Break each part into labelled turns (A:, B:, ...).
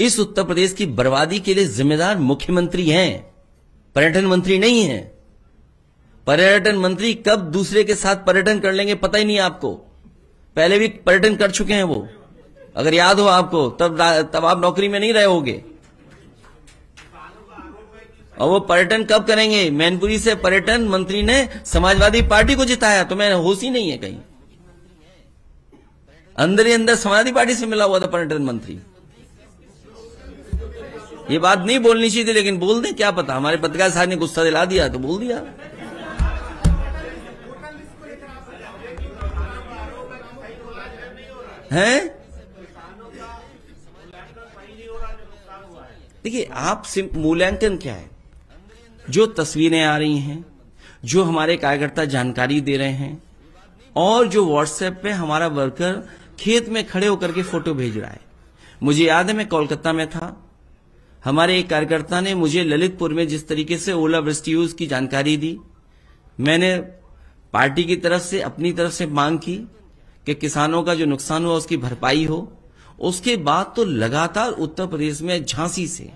A: इस उत्तर प्रदेश की बर्बादी के लिए जिम्मेदार मुख्यमंत्री हैं, पर्यटन मंत्री नहीं है। पर्यटन मंत्री कब दूसरे के साथ पर्यटन कर लेंगे पता ही नहीं आपको। पहले भी पर्यटन कर चुके हैं वो। अगर याद हो आपको, तब तब आप नौकरी में नहीं रहे होगे। और वो पर्यटन कब करेंगे? मैनपुरी से पर्यटन मंत्री ने समाजवादी पार्टी को जिताया तो मैं होश ही नहीं है कहीं। अंदर ही अंदर समाजवादी पार्टी से मिला हुआ था पर्यटन मंत्री। ये बात नहीं बोलनी चाहिए थी, लेकिन बोल दे, क्या पता? हमारे पत्रकार साहब ने गुस्सा दिला दिया तो बोल दिया। हैं? देखिए, आप मूल्यांकन क्या है? जो तस्वीरें आ रही हैं, जो हमारे कार्यकर्ता जानकारी दे रहे हैं, और जो व्हाट्सएप पे हमारा वर्कर खेत में खड़े होकर के फ़ोटो भेज रहा है। मुझे याद है, मैं कोलकाता में था हमारे एक कार्यकर्ता ने मुझे ललितपुर में जिस तरीके से ओलावृष्टि हुई उसकी जानकारी दी। मैंने पार्टी की तरफ़ से, अपनी तरफ़ से मांग की कि किसानों का जो नुकसान हुआ, उसकी भरपाई हो। उसके बाद तो लगातार उत्तर प्रदेश में झांसी से,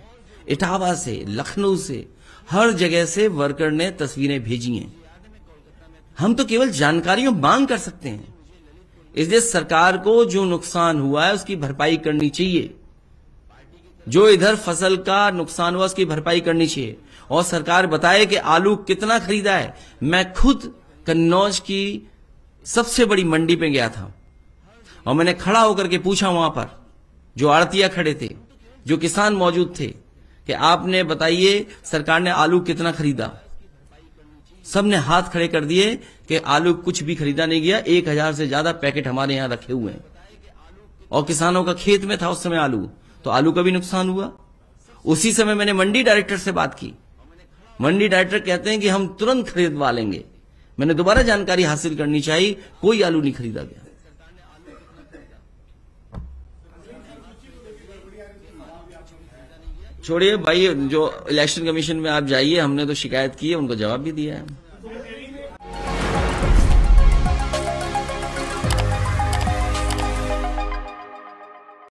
A: इटावा से, लखनऊ से, हर जगह से वर्कर ने तस्वीरें भेजी हैं। हम तो केवल जानकारियों मांग कर सकते हैं। इसलिए सरकार को जो नुकसान हुआ है, उसकी भरपाई करनी चाहिए। जो इधर फ़सल का नुकसान हुआ, उसकी भरपाई करनी चाहिए। और सरकार बताए कि आलू कितना खरीदा है। मैं खुद कन्नौज की सबसे बड़ी मंडी पे गया था। और मैंने खड़ा होकर के पूछा वहाँ पर, जो आड़तिया खड़े थे, जो किसान मौजूद थे, कि आपने बताइए सरकार ने आलू कितना खरीदा। सबने हाथ खड़े कर दिए कि आलू कुछ भी खरीदा नहीं गया, एक हज़ार से ज़्यादा पैकेट हमारे यहाँ रखे हुए हैं। और किसानों का खेत में था उस समय आलू। तो आलू का भी नुकसान हुआ। उसी समय मैंने मंडी डायरेक्टर से बात की। मंडी डायरेक्टर कहते हैं कि हम तुरंत खरीदवा लेंगे। मैंने दोबारा जानकारी हासिल करनी चाहिए, कोई आलू नहीं खरीदा गया। छोड़िए भाई, जो इलेक्शन कमीशन में आप जाइए, हमने तो शिकायत की है, उनको जवाब भी दिया है।